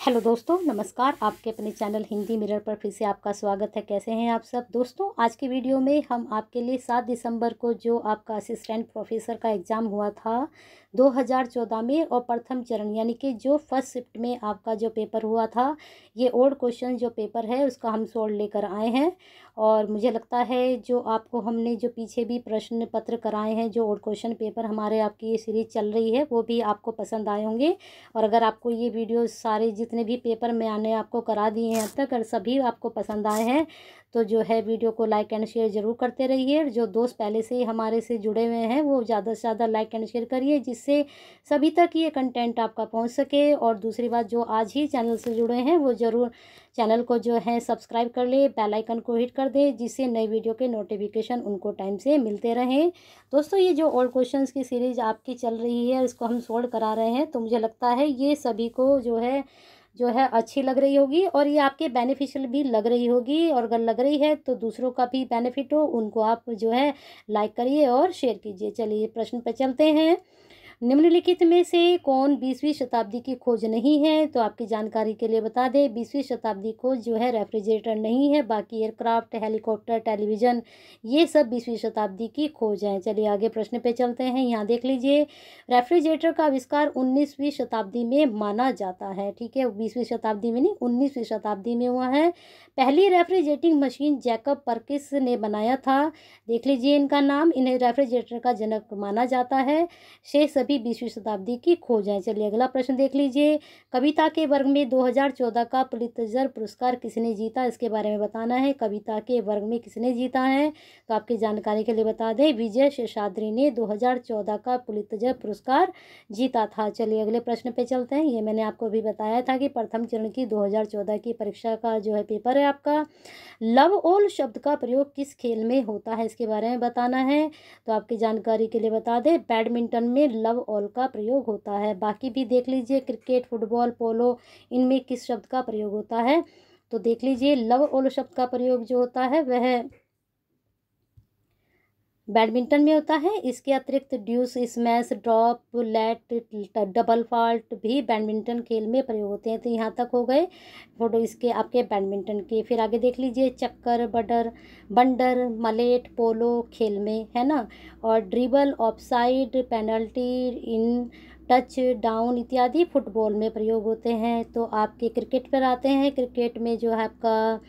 Hello दोस्तों, नमस्कार। आपके अपने चैनल हिंदी मिरर पर फिर से आपका स्वागत है। कैसे हैं आप सब? दोस्तों, आज की वीडियो में हम आपके लिए सात दिसंबर को जो आपका असिस्टेंट प्रोफेसर का एग्ज़ाम हुआ था 2014 में और प्रथम चरण, यानी कि जो फ़र्स्ट शिफ्ट में आपका जो पेपर हुआ था, ये ओल्ड क्वेश्चन जो पेपर है, उसका हम सोल्व लेकर आए हैं। और मुझे लगता है जो आपको हमने जो पीछे भी प्रश्न पत्र कराए हैं, जो ओल्ड क्वेश्चन पेपर हमारे आपकी ये सीरीज़ चल रही है, वो भी आपको पसंद आए होंगे। और अगर आपको ये वीडियो सारे जितने भी पेपर में आने आपको करा दिए हैं अब तक, अगर सभी आपको पसंद आए हैं तो जो है वीडियो को लाइक एंड शेयर ज़रूर करते रहिए। जो दोस्त पहले से हमारे से जुड़े हुए हैं, वो ज़्यादा से ज़्यादा लाइक एंड शेयर करिए, जिससे सभी तक ये कंटेंट आपका पहुँच सके। और दूसरी बात, जो आज ही चैनल से जुड़े हैं, वो ज़रूर चैनल को जो है सब्सक्राइब कर ले, बेल आइकन को हिट कर दे, जिससे नई वीडियो के नोटिफिकेशन उनको टाइम से मिलते रहें। दोस्तों, ये जो ओल्ड क्वेश्चंस की सीरीज़ आपकी चल रही है, इसको हम सोल्व करा रहे हैं तो मुझे लगता है ये सभी को जो है जो है अच्छी लग रही होगी और ये आपके बेनिफिशियल भी लग रही होगी और अगर लग रही है तो दूसरों का भी बेनिफिट हो, उनको आप जो है लाइक करिए और शेयर कीजिए। चलिए, प्रश्न पर चलते हैं। निम्नलिखित में से कौन बीसवीं शताब्दी की खोज नहीं है? तो आपकी जानकारी के लिए बता दें, बीसवीं शताब्दी खोज जो है रेफ्रिजरेटर नहीं है, बाकी एयरक्राफ्ट, हेलीकॉप्टर, टेलीविज़न, ये सब बीसवीं शताब्दी की खोज है। चलिए आगे प्रश्न पे चलते हैं। यहाँ देख लीजिए, रेफ्रिजरेटर का आविष्कार उन्नीसवीं शताब्दी में माना जाता है, ठीक है? बीसवीं शताब्दी में नहीं, उन्नीसवीं शताब्दी में हुआ है। पहली रेफ्रिजरेटिंग मशीन जैकब परकिस ने बनाया था। देख लीजिए इनका नाम, इन्हें रेफ्रिजरेटर का जनक माना जाता है। शेष बीसवीं शताब्दी की खोज है। चलिए अगला प्रश्न देख लीजिए। कविता के वर्ग में 2014 का पुलितजर पुरस्कार किसने जीता, इसके बारे में बताना है। कविता के वर्ग में किसने जीता है तो आपकी जानकारी के लिए बता दें, विजय शेषाद्री ने 2014 का पुलितजर पुरस्कार जीता था। चलिए अगले प्रश्न पे चलते हैं। ये मैंने आपको अभी बताया था कि प्रथम चरण की दो हज़ार चौदह की परीक्षा का जो है पेपर है आपका, लव ओल शब्द का प्रयोग किस खेल में होता है, इसके बारे में बताना है। तो आपकी जानकारी के लिए बता दें, बैडमिंटन में लव ऑल का प्रयोग होता है। बाकी भी देख लीजिए, क्रिकेट, फुटबॉल, पोलो, इनमें किस शब्द का प्रयोग होता है? तो देख लीजिए, लव ऑल शब्द का प्रयोग जो होता है, वह बैडमिंटन में होता है। इसके अतिरिक्त deuce, smash, drop let double fault भी बैडमिंटन खेल में प्रयोग होते हैं। तो यहाँ तक हो गए फ़ोटो इसके आपके बैडमिंटन के। फिर आगे देख लीजिए, चक्कर बडर बंडर, मलेट, पोलो खेल में, है ना? और dribble, offside, penalty, in, touch, down इत्यादि फुटबॉल में प्रयोग होते हैं। तो आपके क्रिकेट पर आते हैं। क्रिकेट में जो है आपका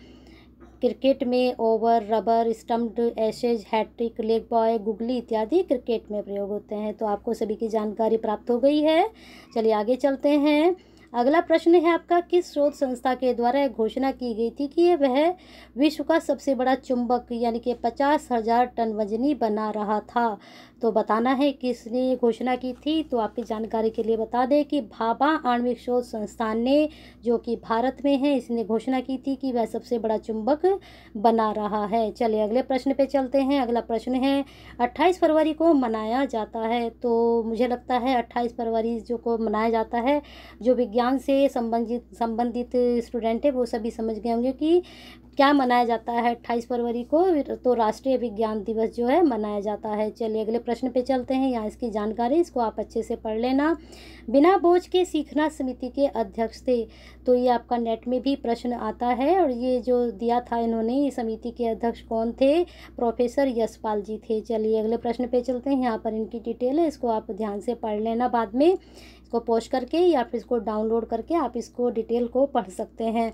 क्रिकेट में over, rubber, stumped Ashes, hattrick, leg bye, googly इत्यादि क्रिकेट में प्रयोग होते हैं। तो आपको सभी की जानकारी प्राप्त हो गई है। चलिए आगे चलते हैं। अगला प्रश्न है आपका, किस शोध संस्था के द्वारा घोषणा की गई थी कि वह विश्व का सबसे बड़ा चुंबक, यानी कि पचास हज़ार टन वजनी बना रहा था? तो बताना है किसने ये घोषणा की थी? तो आपकी जानकारी के लिए बता दें कि भाभा आणविक शोध संस्थान ने, जो कि भारत में है, इसने घोषणा की थी कि वह सबसे बड़ा चुंबक बना रहा है। चलिए, अगले प्रश्न पे चलते हैं। अगला प्रश्न है, अट्ठाईस फरवरी को मनाया जाता है? तो मुझे लगता है अट्ठाईस फरवरी जो को मनाया जाता है, जो विज्ञान से संबंधित संबंधित स्टूडेंट है, वो सभी समझ गए होंगे कि क्या मनाया जाता है अट्ठाईस फरवरी को। तो राष्ट्रीय विज्ञान दिवस जो है मनाया जाता है। चलिए अगले प्रश्न पे चलते हैं। यहाँ इसकी जानकारी, इसको आप अच्छे से पढ़ लेना। बिना बोझ के सीखना समिति के अध्यक्ष थे तो ये आपका नेट में भी प्रश्न आता है। और ये जो दिया था इन्होंने, ये समिति के अध्यक्ष कौन थे? प्रोफेसर यशपाल जी थे। चलिए अगले प्रश्न पे चलते हैं। यहाँ पर इनकी डिटेल है, इसको आप ध्यान से पढ़ लेना बाद में। इसको पोस्ट करके या फिर इसको डाउनलोड करके आप इसको डिटेल को पढ़ सकते हैं।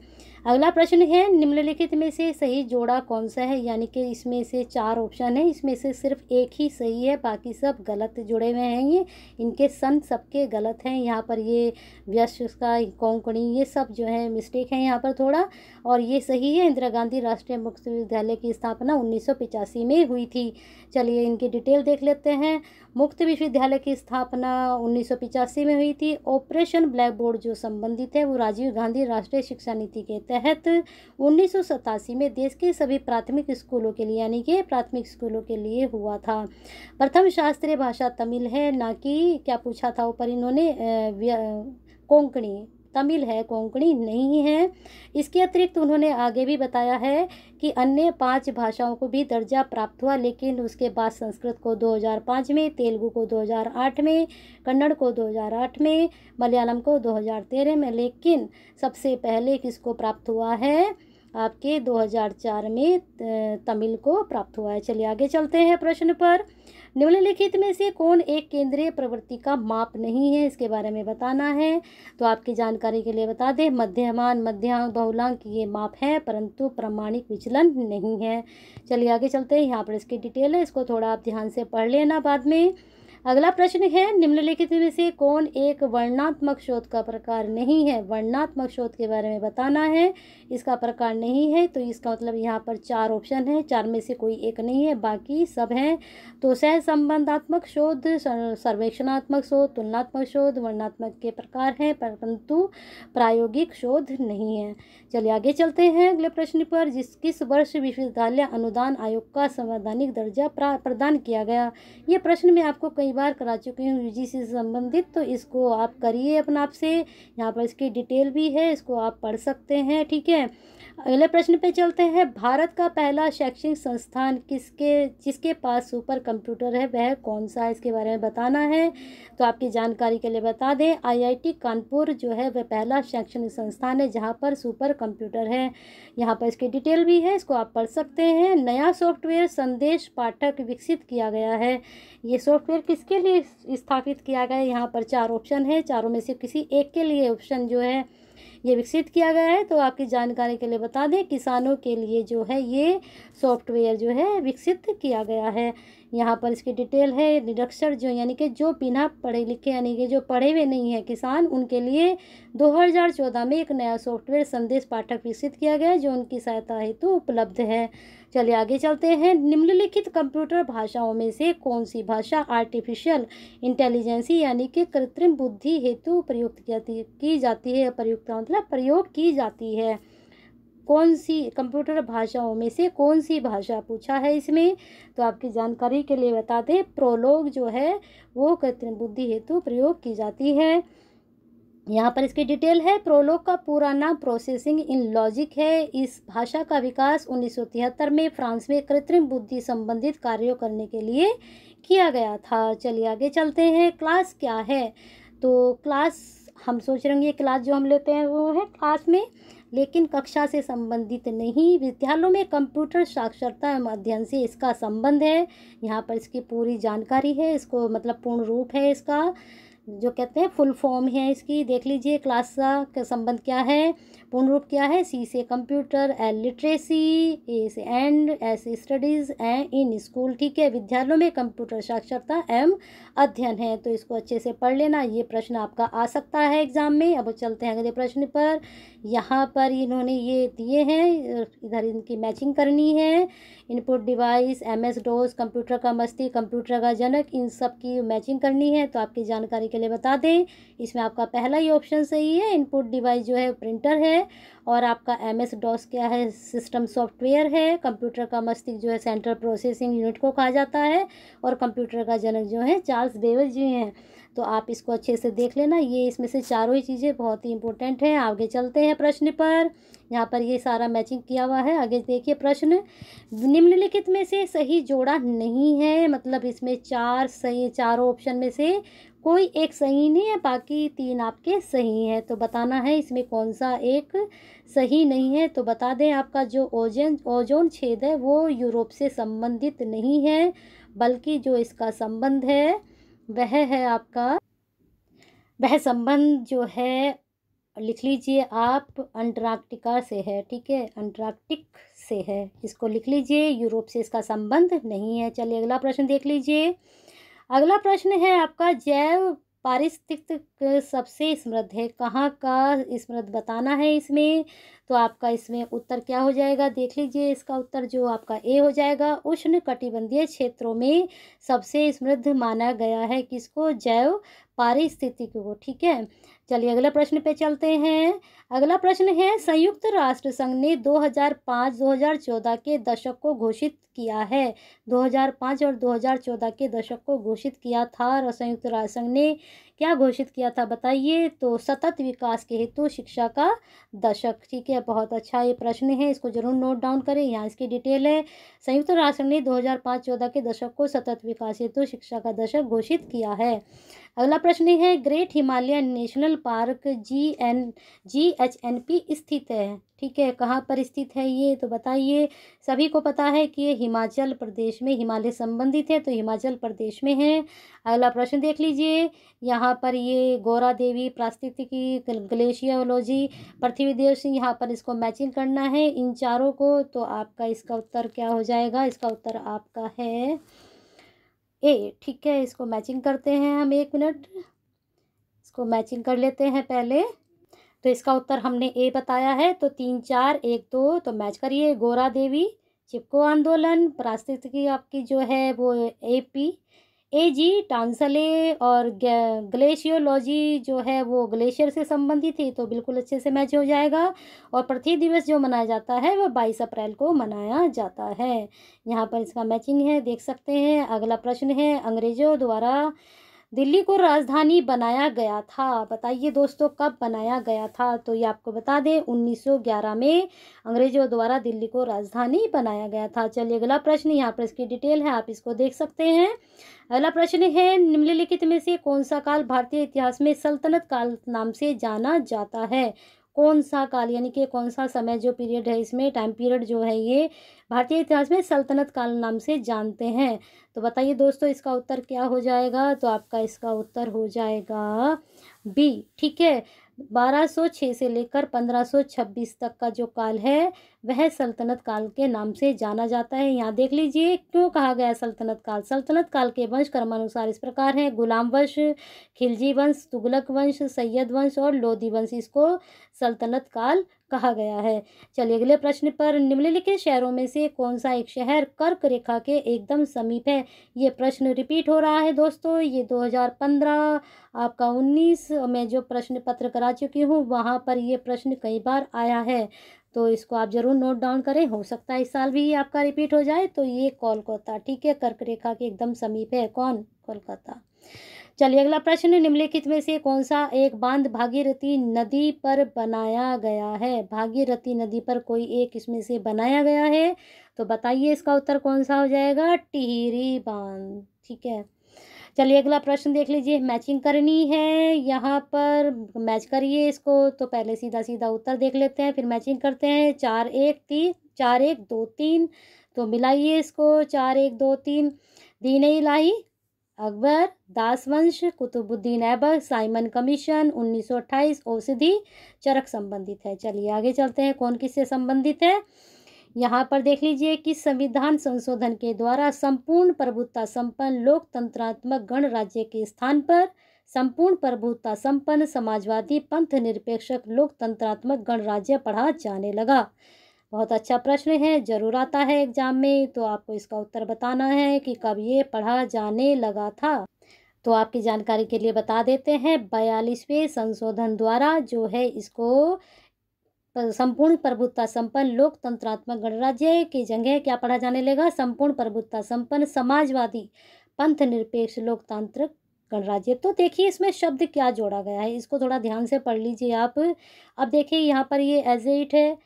अगला प्रश्न है, निम्नलिखित में से सही जोड़ा कौन सा है? यानी कि इसमें से चार ऑप्शन है, इसमें से सिर्फ़ एक ही सही है, बाकी सब गलत जुड़े हुए हैं ये। इनके सन सबके गलत हैं, यहाँ पर ये व्यस्त का कोंकणी, ये सब जो है मिस्टेक है यहाँ पर थोड़ा। और ये सही है, इंदिरा गांधी राष्ट्रीय मुक्त विद्यालय की स्थापना उन्नीस में हुई थी। चलिए इनकी डिटेल देख लेते हैं। मुक्त विश्वविद्यालय की स्थापना उन्नीस में हुई थी। ऑपरेशन ब्लैक बोर्ड जो संबंधित है, वो राजीव गांधी राष्ट्रीय शिक्षा नीति के तहत उन्नीस सौ सतासी में देश के सभी प्राथमिक स्कूलों के लिए, यानी कि प्राथमिक स्कूलों के लिए हुआ था। प्रथम शास्त्रीय भाषा तमिल है, ना कि क्या पूछा था ऊपर इन्होंने कोंकणी। तमिल है, कोंकणी नहीं है। इसके अतिरिक्त उन्होंने आगे भी बताया है कि अन्य पाँच भाषाओं को भी दर्जा प्राप्त हुआ, लेकिन उसके बाद संस्कृत को 2005 में, तेलुगु को 2008 में, कन्नड़ को 2008 में, मलयालम को 2013 में। लेकिन सबसे पहले किसको प्राप्त हुआ है? आपके 2004 में तमिल को प्राप्त हुआ है। चलिए आगे चलते हैं प्रश्न पर। निम्नलिखित में से कौन एक केंद्रीय प्रवृत्ति का माप नहीं है? इसके बारे में बताना है। तो आपकी जानकारी के लिए बता दें, मध्यमान मध्यांक बहुलांक ये माप है, परंतु प्रमाणिक विचलन नहीं है। चलिए आगे चलते हैं। यहाँ पर इसकी डिटेल है, इसको थोड़ा आप ध्यान से पढ़ लेना बाद में। अगला प्रश्न है, निम्नलिखित में से कौन एक वर्णात्मक शोध का प्रकार नहीं है? वर्णात्मक शोध के बारे में बताना है, इसका प्रकार नहीं है तो इसका मतलब यहाँ पर चार ऑप्शन है, चार में से कोई एक नहीं है, बाकी सब हैं। तो सह संबंधात्मक शोध सर्वेक्षणात्मक शोध, तुलनात्मक शोध, वर्णात्मक के प्रकार हैं, परंतु प्रायोगिक शोध नहीं है। चलिए आगे चलते हैं अगले प्रश्न पर, जिस, किस वर्ष विश्वविद्यालय अनुदान आयोग का संवैधानिक दर्जा प्रदान किया गया? ये प्रश्न में आपको कई बार करा चुकी हूँ यू से संबंधित तो इसको आप करिए अपना आप से। यहाँ पर इसकी डिटेल भी है, इसको आप पढ़ सकते हैं, ठीक है? अगले प्रश्न पे चलते हैं। भारत का पहला शैक्षणिक संस्थान किसके, जिसके पास सुपर कंप्यूटर है, वह कौन सा है? इसके बारे में बताना है। तो आपकी जानकारी के लिए बता दें, आईआईटी कानपुर जो है, वह पहला शैक्षणिक संस्थान है जहाँ पर सुपर कंप्यूटर है। यहाँ पर इसकी डिटेल भी है, इसको आप पढ़ सकते हैं। नया सॉफ्टवेयर संदेश पाठक विकसित किया गया है। ये सॉफ्टवेयर किसके लिए स्थापित किया गया है? यहाँ पर चार ऑप्शन है। चारों में से किसी एक के लिए ऑप्शन जो है, ये विकसित किया गया है। तो आपकी जानकारी के लिए बता दें, किसानों के लिए जो है, ये सॉफ्टवेयर जो है, विकसित किया गया है। यहाँ पर इसकी डिटेल है, निरक्षर जो, यानी कि जो बिना पढ़े लिखे, यानी कि जो पढ़े हुए नहीं है किसान, उनके लिए 2014 में एक नया सॉफ्टवेयर संदेश पाठक विकसित किया गया जो उनकी सहायता हेतु तो उपलब्ध है। चलिए आगे चलते हैं। निम्नलिखित कंप्यूटर भाषाओं में से कौन सी भाषा आर्टिफिशियल इंटेलिजेंसी यानी कि कृत्रिम बुद्धि हेतु प्रयुक्त की जाती है? प्रयुक्त मतलब प्रयोग की जाती है। कौन सी कंप्यूटर भाषाओं में से कौन सी भाषा पूछा है इसमें? तो आपकी जानकारी के लिए बता दें प्रोलोग जो है, वो कृत्रिम बुद्धि हेतु प्रयोग की जाती है। यहाँ पर इसकी डिटेल है। प्रोलोग का पूरा नाम प्रोसेसिंग इन लॉजिक है। इस भाषा का विकास उन्नीस सौ तिहत्तर में फ्रांस में कृत्रिम बुद्धि संबंधित कार्यों करने के लिए किया गया था। चलिए आगे चलते हैं। क्लास क्या है? तो क्लास, हम सोच रहे हैं क्लास जो हम लेते हैं वो है क्लास में, लेकिन कक्षा से संबंधित नहीं। विद्यालयों में कंप्यूटर साक्षरता एवं अध्ययन से इसका संबंध है। यहाँ पर इसकी पूरी जानकारी है। इसको मतलब पूर्ण रूप है इसका। जो कहते हैं फुल फॉर्म है इसकी, देख लीजिए क्लास का संबंध क्या है, पूर्ण रूप क्या है? सी से कंप्यूटर एल लिटरेसी ए से and S studies and in school ठीक है? विद्यालयों में कंप्यूटर साक्षरता एवं अध्ययन है तो इसको अच्छे से पढ़ लेना, ये प्रश्न आपका आ सकता है एग्ज़ाम में। अब चलते हैं अगले प्रश्न पर। यहाँ पर इन्होंने ये दिए हैं, इधर इनकी मैचिंग करनी है। Input device M S DOS computer का मस्ती कंप्यूटर का जनक, इन सब की मैचिंग करनी है तो आपकी जानकारी के लिए बता दें। इसमें आपका पहला ही ऑप्शन सही है इनपुट डिवाइस जो है प्रिंटर है और आपका एम एस डॉस क्या है सिस्टम सॉफ्टवेयर है। कंप्यूटर का मस्तिष्क जो है सेंट्रल प्रोसेसिंग यूनिट को कहा जाता है और कंप्यूटर का जनक जो है चार्ल्स देवल जी हैं। तो आप इसको अच्छे से देख लेना। ये इसमें से चारों ही चीज़ें बहुत ही इंपॉर्टेंट हैं। आगे चलते हैं प्रश्न पर। यहाँ पर ये सारा मैचिंग किया हुआ है। आगे देखिए प्रश्न। निम्नलिखित में से सही जोड़ा नहीं है। मतलब इसमें चार सही, चारों ऑप्शन में से कोई एक सही नहीं है, बाकी तीन आपके सही हैं। तो बताना है इसमें कौन सा एक सही नहीं है। तो बता दें आपका जो ओजन, ओजोन छेद है वो यूरोप से संबंधित नहीं है, बल्कि जो इसका संबंध है वह है आपका। वह संबंध जो है, लिख लीजिए आप, अंटार्कटिका से है, ठीक है? अंटार्कटिक से है। इसको लिख लीजिए, यूरोप से इसका संबंध नहीं है। चलिए अगला प्रश्न देख लीजिए। अगला प्रश्न है आपका जैव पारिस्थितिक सबसे समृद्ध है। कहाँ का समृद्ध बताना है इसमें? तो आपका इसमें उत्तर क्या हो जाएगा? देख लीजिए, इसका उत्तर जो आपका ए हो जाएगा। उष्ण कटिबंधीय क्षेत्रों में सबसे समृद्ध माना गया है किसको? जैव पारिस्थितिक को, ठीक है? चलिए अगले प्रश्न पे चलते हैं। अगला प्रश्न है, संयुक्त राष्ट्र संघ ने 2005-2014 के दशक को घोषित किया है। 2005 और 2014 के दशक को घोषित किया था और संयुक्त राष्ट्र संघ ने क्या घोषित किया था बताइए? तो सतत विकास के हेतु शिक्षा का दशक। ठीक है, बहुत अच्छा ये प्रश्न है, इसको ज़रूर नोट डाउन करें, यहाँ इसकी डिटेल है। संयुक्त राष्ट्र ने 2005-14 के दशक को सतत विकास हेतु शिक्षा का दशक घोषित किया है। अगला प्रश्न है, great Himalayan national park G N G H N P स्थित है। ठीक है, कहाँ पर स्थित है ये तो बताइए। सभी को पता है कि ये हिमाचल प्रदेश में हिमालय संबंधित है तो हिमाचल प्रदेश में है। अगला प्रश्न देख लीजिए, यहाँ पर ये गौरा देवी प्रास्तिकी ग्लेशियोलॉजी पृथ्वी देव सिंह यहाँ पर इसको मैचिंग करना है। इन चारों को तो आपका इसका उत्तर क्या हो जाएगा? इसका उत्तर आपका है ए, ठीक है, इसको मैचिंग करते हैं हम एक मिनट इसको मैचिंग कर लेते हैं पहले। तो इसका उत्तर हमने ए बताया है तो तीन, चार, एक, दो तो मैच करिए। गोरा देवी, चिपको आंदोलन पारिस्थितिकी आपकी जो है वो A P A ji, Tansley और ग्लेशियोलॉजी जो है वो ग्लेशियर से संबंधित थी तो बिल्कुल अच्छे से मैच हो जाएगा। और पृथ्वी दिवस जो मनाया जाता है, वह बाईस अप्रैल को मनाया जाता है। यहाँ पर इसका मैचिंग है, देख सकते हैं। अगला प्रश्न है, अंग्रेज़ों द्वारा दिल्ली को राजधानी बनाया गया था। बताइए दोस्तों, कब बनाया गया था? तो ये आपको बता दें 1911 में अंग्रेज़ों द्वारा दिल्ली को राजधानी बनाया गया था। चलिए अगला प्रश्न, यहाँ पर इसकी डिटेल है, आप इसको देख सकते हैं। अगला प्रश्न है, निम्नलिखित में से कौन सा काल भारतीय इतिहास में सल्तनत काल नाम से जाना जाता है? कौन सा काल, यानी कि कौन सा समय जो पीरियड है, इसमें टाइम पीरियड जो है ये भारतीय इतिहास में सल्तनत काल नाम से जानते हैं। तो बताइए दोस्तों, इसका उत्तर क्या हो जाएगा? तो आपका इसका उत्तर हो जाएगा बी ठीक है? 1206 से लेकर 1526 तक का जो काल है, वह सल्तनत काल के नाम से जाना जाता है। यहाँ देख लीजिए, क्यों कहा गया सल्तनत काल? सल्तनत काल के वंश क्रमानुसार इस प्रकार हैं। गुलाम वंश, खिलजी वंश, तुगलक वंश, सैयद वंश और लोधी वंश। इसको सल्तनत काल कहा गया है। चलिए अगले प्रश्न पर निम्नलिखित शहरों में से कौन सा एक शहर कर्क रेखा के एकदम समीप है? ये प्रश्न रिपीट हो रहा है दोस्तों, ये 2015 आपका 19 में जो प्रश्न पत्र करा चुकी हूँ, वहाँ पर ये प्रश्न कई बार आया है। तो इसको आप ज़रूर नोट डाउन करें, हो सकता है इस साल भी आपका रिपीट हो जाए तो ये कोलकाता, ठीक है, कर्क रेखा के एकदम समीप है। कौन? कोलकाता। चलिए, अगला प्रश्न, निम्नलिखित में से कौन सा एक बाँध भागीरथी नदी पर बनाया गया है? भागीरथी नदी पर कोई एक इसमें से बनाया गया है? तो बताइए, इसका उत्तर कौन सा हो जाएगा? टिहरी बाँध। ठीक है। चलिए, अगला प्रश्न देख लीजिए। मैचिंग करनी है यहाँ पर। मैच करिए इसको। तो पहले सीधा सीधा उत्तर देख लेते हैं, फिर मैचिंग करते हैं। चार एक तीन, चार एक दो तीन। तो मिलाइए इसको। चार एक दो तीन। दीन इलाही अकबर, दासवंश, कुतुबुद्दीन ऐबक साइमन कमीशन 1928 औषधि चरक संबंधित है। चलिए आगे चलते हैं, कौन किससे संबंधित है? यहाँ पर देख लीजिए कि संविधान संशोधन के द्वारा संपूर्ण प्रभुत्ता संपन्न, लोकतंत्रात्मक गणराज्य के स्थान पर संपूर्ण प्रभुत्ता संपन्न, समाजवादी, पंथ निरपेक्षक लोकतंत्रात्मक गणराज्य पढ़ा जाने लगा। बहुत अच्छा प्रश्न है, ज़रूर आता है एग्ज़ाम में। तो आपको इसका उत्तर बताना है कि कब ये पढ़ा जाने लगा था। तो आपकी जानकारी के लिए बता देते हैं, बयालीसवें संशोधन द्वारा जो है इसको संपूर्ण प्रभुत्ता संपन्न लोकतंत्रात्मक गणराज्य की जगह क्या पढ़ा जाने लगा? संपूर्ण प्रभुत्ता संपन्न समाजवादी पंथ निरपेक्ष लोकतांत्रिक गणराज्य। तो देखिए इसमें शब्द क्या जोड़ा गया है, इसको थोड़ा ध्यान से पढ़ लीजिए आप। अब देखिए यहाँ पर ये एज इट है।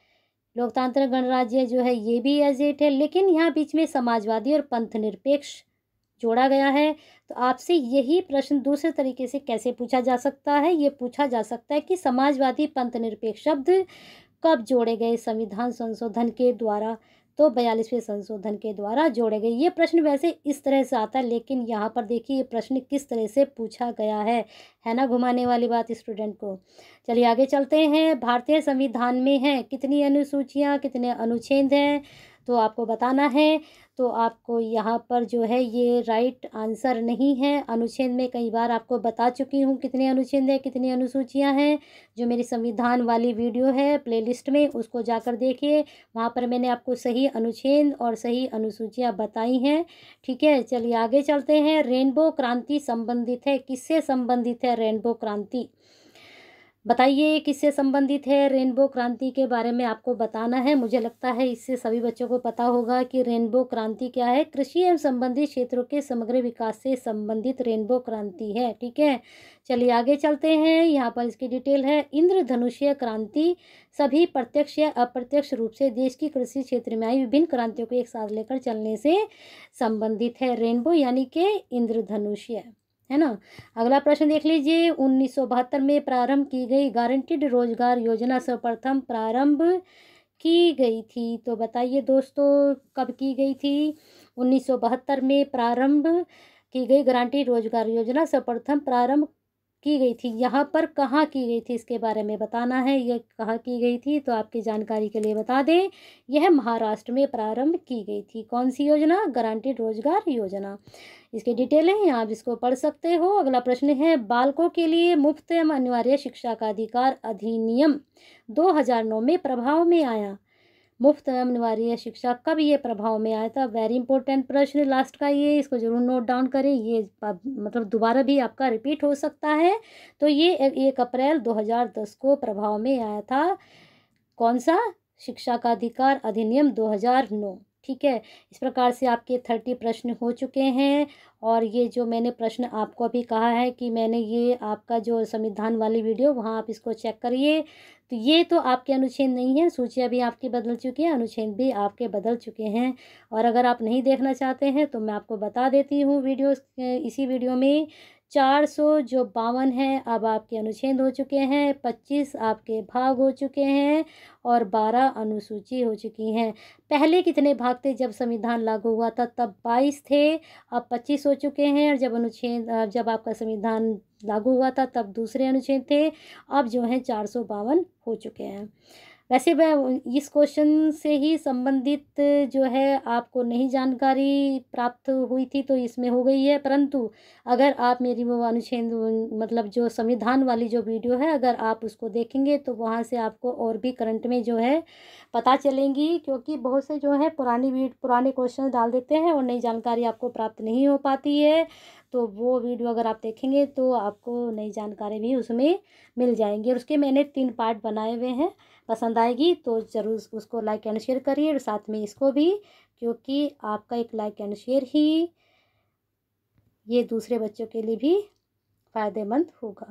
लोकतांत्रिक गणराज्य जो है ये भी एज इट है, लेकिन यहाँ बीच में समाजवादी और पंथ निरपेक्ष जोड़ा गया है। तो आपसे यही प्रश्न दूसरे तरीके से कैसे पूछा जा सकता है? ये पूछा जा सकता है कि समाजवादी पंथ निरपेक्ष शब्द कब जोड़े गए संविधान संशोधन के द्वारा? तो बयालीसवें संशोधन के द्वारा जोड़े गए। ये प्रश्न वैसे इस तरह से आता है, लेकिन यहाँ पर देखिए ये प्रश्न किस तरह से पूछा गया है है ना, घुमाने वाली बात स्टूडेंट को। चलिए आगे चलते हैं। भारतीय संविधान में हैं, कितनी अनुसूचियाँ, कितने अनुच्छेद हैं? तो आपको बताना है। तो आपको यहाँ पर जो है ये राइट आंसर नहीं है। अनुच्छेद में कई बार आपको बता चुकी हूँ कितने अनुच्छेद हैं, कितनी अनुसूचियाँ हैं। जो मेरी संविधान वाली वीडियो है प्लेलिस्ट में, उसको जाकर देखिए। वहाँ पर मैंने आपको सही अनुच्छेद और सही अनुसूचियाँ बताई हैं। ठीक है, चलिए आगे चलते हैं। रेनबो क्रांति संबंधित है। किससे संबंधित है रेनबो क्रांति? बताइए किससे संबंधित है? रेनबो क्रांति के बारे में आपको बताना है। मुझे लगता है इससे सभी बच्चों को पता होगा कि रेनबो क्रांति क्या है। कृषि एवं संबंधित क्षेत्रों के समग्र विकास से संबंधित रेनबो क्रांति है, ठीक है? चलिए, आगे चलते हैं। यहाँ पर इसकी डिटेल है। इंद्रधनुषीय क्रांति, सभी प्रत्यक्ष या अप्रत्यक्ष रूप से देश की कृषि क्षेत्र में आई विभिन्न क्रांतियों को एक साथ लेकर चलने से संबंधित है। रेनबो यानी कि इंद्रधनुषीय। है ना? अगला प्रश्न देख लीजिए। उन्नीस सौ बहत्तर में प्रारंभ की गई गारंटीड रोज़गार योजना सर्वप्रथम प्रारंभ की गई थी। तो बताइए दोस्तों, कब की गई थी? उन्नीस सौ बहत्तर में प्रारंभ की गई गारंटी रोज़गार योजना सर्वप्रथम प्रारंभ की गई थी, यहाँ पर कहाँ की गई थी इसके बारे में बताना है। यह कहाँ की गई थी तो आपकी जानकारी के लिए बता दें, यह महाराष्ट्र में प्रारंभ की गई थी। कौन सी योजना? गारंटीड रोज़गार योजना। इसकी डिटेल है आप इसको पढ़ सकते हो। अगला प्रश्न है, बालकों के लिए मुफ़्त एवं अनिवार्य शिक्षा का अधिकार अधिनियम 2009 में प्रभाव में आया। मुफ़्त एवं शिक्षा कब ये प्रभाव में आया था? वेरी इंपॉर्टेंट प्रश्न लास्ट का ये, इसको ज़रूर नोट डाउन करें। ये मतलब दोबारा भी आपका रिपीट हो सकता है। तो ये एक अप्रैल 2010 को प्रभाव में आया था। कौन सा? शिक्षा का अधिकार अधिनियम 2009 ठीक है? इस प्रकार से आपके थर्टी प्रश्न हो चुके हैं। और ये जो मैंने प्रश्न आपको अभी कहा है कि मैंने ये आपका जो संविधान वाली वीडियो वहाँ आप इसको चेक करिए। तो ये तो आपके अनुच्छेद नहीं है सूची अभी आपकी बदल चुकी है, अनुच्छेद भी आपके बदल चुके हैं। और अगर आप नहीं देखना चाहते हैं तो मैं आपको बता देती हूँ वीडियो इसी वीडियो में चार सौ जो बावन है, अब आपके अनुच्छेद हो चुके हैं, पच्चीस आपके भाग हो चुके हैं और बारह अनुसूची हो चुकी हैं। पहले कितने भाग थे जब संविधान लागू हुआ था? तब बाईस थे, अब पच्चीस हो चुके हैं और जब अनुच्छेद जब आपका संविधान लागू हुआ था तब दूसरे अनुच्छेद थे, अब जो हैं चार सौ बावन हो चुके हैं। वैसे वह इस क्वेश्चन से ही संबंधित जो है आपको नहीं जानकारी प्राप्त हुई थी तो इसमें हो गई है। परंतु अगर आप मेरी वो अनुच्छेद मतलब जो संविधान वाली जो वीडियो है, अगर आप उसको देखेंगे तो वहाँ से आपको और भी करंट में जो है पता चलेंगी, क्योंकि बहुत से जो है पुरानी पुराने क्वेश्चन डाल देते हैं और नई जानकारी आपको प्राप्त नहीं हो पाती है। तो वो वीडियो अगर आप देखेंगे तो आपको नई जानकारी भी उसमें मिल जाएँगी। और उसके मैंने तीन पार्ट बनाए हुए हैं। पसंद आएगी तो ज़रूर उसको लाइक एंड शेयर करिए और साथ में इसको भी, क्योंकि आपका एक लाइक एंड शेयर ही ये दूसरे बच्चों के लिए भी फ़ायदेमंद होगा।